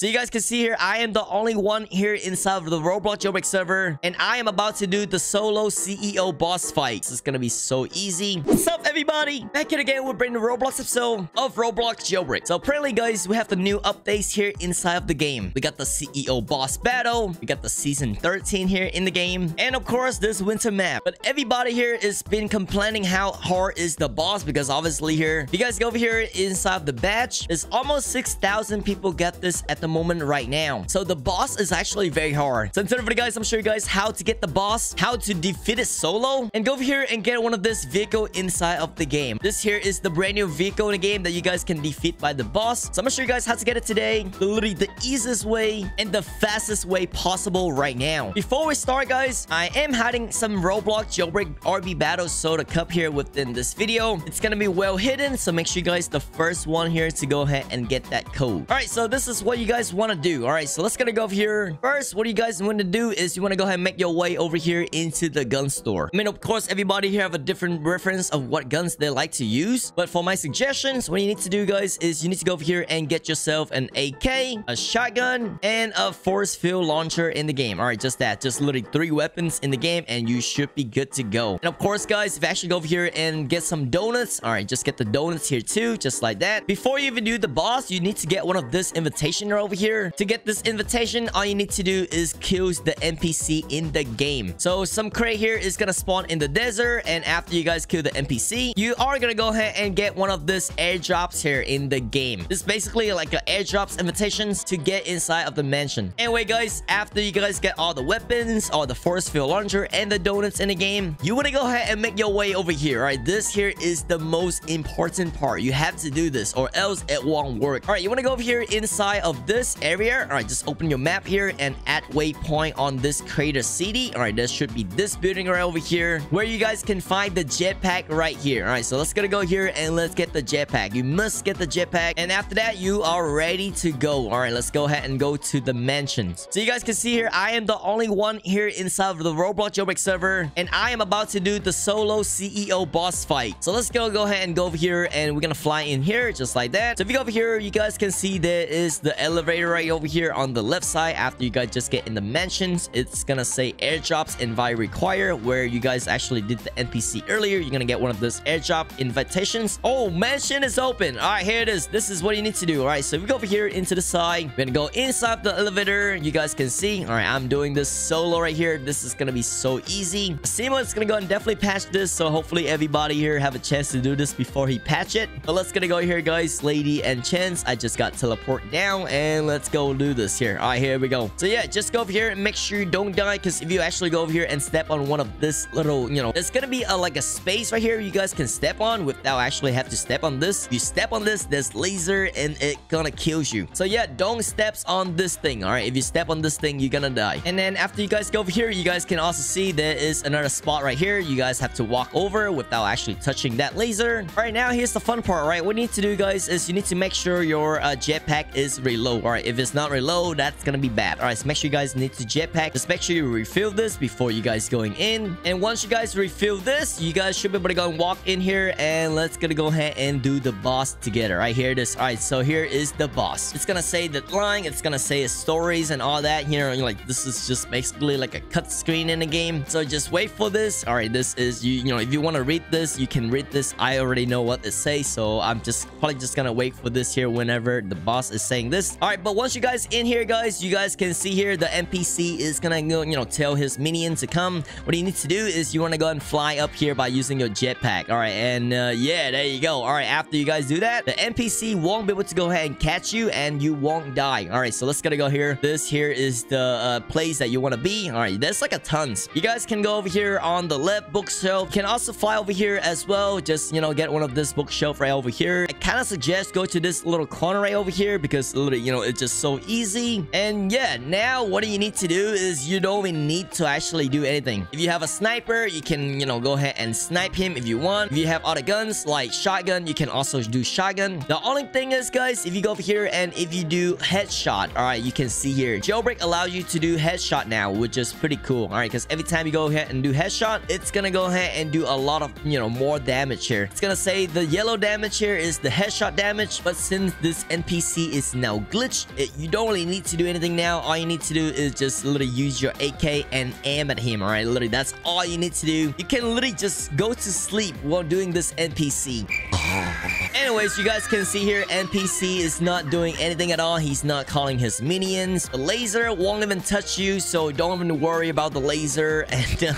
So you guys can see here, I am the only one here inside of the Roblox jailbreak server. And I am about to do the solo CEO boss fight. This is gonna be so easy. What's up, everybody? Back here again with bringing the Roblox episode of Roblox jailbreak. So apparently, guys, we have the new updates here inside of the game. We got the CEO boss battle. We got the season 13 here in the game. And of course, this winter map. But everybody here has been complaining how hard is the boss because obviously here, if you guys go over here inside of the batch, it's almost 6,000 people get this at the the moment right now. So the boss is actually very hard. So instead of it, guys, I'm showing you guys how to get the boss, how to defeat it solo, and go over here and get one of this vehicle inside of the game. This here is the brand new vehicle in the game that you guys can defeat by the boss. So I'm gonna show you guys how to get it today. Literally the easiest way and the fastest way possible right now. Before we start, guys, I am hiding some Roblox jailbreak RB battles soda cup here within this video. It's gonna be well hidden, so make sure you guys the first one here to go ahead and get that code. All right, so this is what you guys guys want to do? All right, so let's gonna go over here. First, what do you guys want to do is you want to go ahead and make your way over here into the gun store. I mean, of course, everybody here have a different reference of what guns they like to use. But for my suggestions, what you need to do, guys, is you need to go over here and get yourself an AK, a shotgun, and a force field launcher in the game. All right, just that. Just literally three weapons in the game, and you should be good to go. And of course, guys, if you actually go over here and get some donuts, all right, just get the donuts here too, just like that. Before you even do the boss, you need to get one of this invitation over here. To get this invitation, all you need to do is kill the NPC in the game. So some crate here is gonna spawn in the desert, and after you guys kill the NPC, you are gonna go ahead and get one of this airdrops here in the game. This is basically like an airdrops invitations to get inside of the mansion. Anyway, guys, after you guys get all the weapons, all the force field launcher, and the donuts in the game, you want to go ahead and make your way over here. right? this here is the most important part. You have to do this or else it won't work. All right, you want to go over here inside of this this area. All right, just open your map here and add waypoint on this crater city. All right, this should be this building right over here where you guys can find the jetpack right here. All right, so let's gonna go here and let's get the jetpack. You must get the jetpack. And after that, you are ready to go. All right, let's go ahead and go to the mansions. So you guys can see here, I am the only one here inside of the Roblox jailbreak server. And I am about to do the solo CEO boss fight. So let's go, go ahead and go over here and we're gonna fly in here just like that. So if you go over here, you guys can see there is the elevator elevator right over here on the left side. After you guys just get in the mansions it's gonna say airdrops invite require where you guys actually did the npc earlier. You're gonna get one of those airdrop invitations. Oh mansion is open. All right here it is. This is what you need to do. All right so we go over here into the side we're gonna go inside the elevator. You guys can see. All right i'm doing this solo right here. This is gonna be so easy. Simo is gonna go and definitely patch this so hopefully everybody here have a chance to do this before he patch it. But let's gonna go here guys. Lady and chance i just got teleport down and and let's go do this here. All right, here we go. So yeah, just go over here and make sure you don't die because if you actually go over here and step on one of this little, you know, it's gonna be a, like a space right here you guys can step on without actually have to step on this. If you step on this, there's laser and it gonna kills you. So yeah, don't steps on this thing. All right, if you step on this thing, you're gonna die. And then after you guys go over here, you guys can also see there is another spot right here. You guys have to walk over without actually touching that laser. All right, now here's the fun part, right? What you need to do, guys, is you need to make sure your uh, jetpack is All right, if it's not reload, that's gonna be bad. All right, so make sure you guys need to jetpack. Just make sure you refill this before you guys going in. And once you guys refill this, you guys should be able to go and walk in here. And let's gonna go ahead and do the boss together. Right here it is. All right, so here is the boss. It's gonna say the line. It's gonna say his stories and all that. You know, like this is just basically like a cut screen in the game. So just wait for this. All right, this is you. You know, if you want to read this, you can read this. I already know what it says, so I'm just probably just gonna wait for this here whenever the boss is saying this. All right, but once you you guys in here, guys, you guys can see here the NPC is gonna, go you know, tell his minion to come. What you need to do is you want to go and fly up here by using your jetpack. All right, and uh, yeah, there you go. All right, after you guys do that, the NPC won't be able to go ahead and catch you, and you won't die. All right, so let's gonna go here. This here is the uh, place that you want to be. All right, there's like a tons. You guys can go over here on the left bookshelf. Can also fly over here as well. Just, you know, get one of this bookshelf right over here. I kind of suggest go to this little corner right over here because literally, you know, it's just so easy. And yeah, now what do you need to do is you don't even need to actually do anything. If you have a sniper, you can, you know, go ahead and snipe him if you want. If you have other guns like shotgun, you can also do shotgun. The only thing is, guys, if you go over here and if you do headshot, all right, you can see here, jailbreak allows you to do headshot now, which is pretty cool. All right, because every time you go ahead and do headshot, it's gonna go ahead and do a lot of, you know, more damage here. It's gonna say the yellow damage here is the headshot damage, but since this NPC is now glitched, it, uh, you don't really need to do anything now. All you need to do is just literally use your AK and aim at him, all right? Literally, that's all you need to do. You can literally just go to sleep while doing this NPC. Oh, Anyways, you guys can see here, NPC is not doing anything at all. He's not calling his minions. The laser won't even touch you, so don't even worry about the laser. And uh,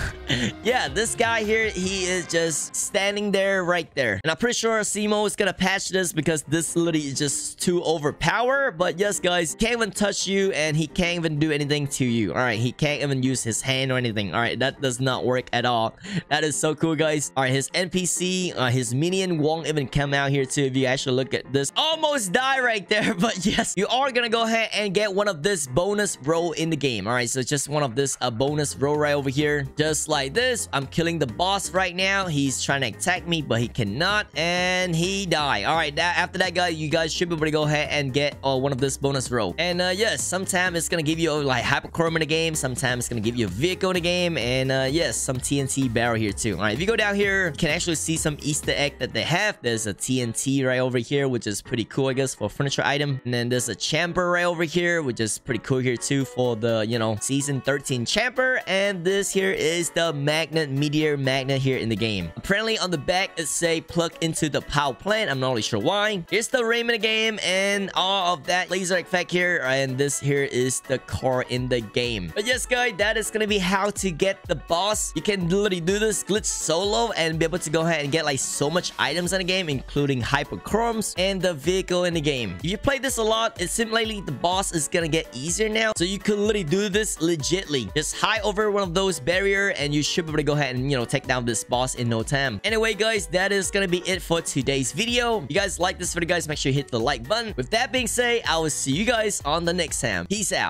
yeah, this guy here, he is just standing there right there. And I'm pretty sure Simo is gonna patch this because this literally is just too overpowered. But yes, guys, can't even touch you and he can't even do anything to you. All right, he can't even use his hand or anything. All right, that does not work at all. That is so cool, guys. All right, his NPC, uh, his minion won't even come out here too if you actually look at this. Almost die right there, but yes, you are gonna go ahead and get one of this bonus roll in the game. All right, so just one of this a uh, bonus roll right over here. Just like this, I'm killing the boss right now. He's trying to attack me, but he cannot, and he died. All right, that, after that guy, you guys should be able to go ahead and get uh, one of this bonus roll. And uh, yes, sometimes it's gonna give you like hyperchrome in the game. Sometimes it's gonna give you a vehicle in the game, and uh, yes, some TNT barrel here too. All right, if you go down here, you can actually see some Easter egg that they have. There's a TNT right over here, which is pretty cool, I guess, for furniture item. And then there's a chamber right over here, which is pretty cool here too for the, you know, season 13 chamber. And this here is the magnet, meteor magnet here in the game. Apparently on the back, it say plug into the power plant. I'm not really sure why. Here's the ram in the game and all of that laser effect here. And this here is the car in the game. But yes, guys, that is going to be how to get the boss. You can literally do this glitch solo and be able to go ahead and get like so much items in the game, including hyperchromes and the vehicle in the game. If you play this a lot, it seems like the boss is gonna get easier now. So you can literally do this legitly. Just high over one of those barrier and you should be able to go ahead and, you know, take down this boss in no time. Anyway, guys, that is gonna be it for today's video. If you guys like this video, guys, make sure you hit the like button. With that being said, I will see you guys on the next time. Peace out.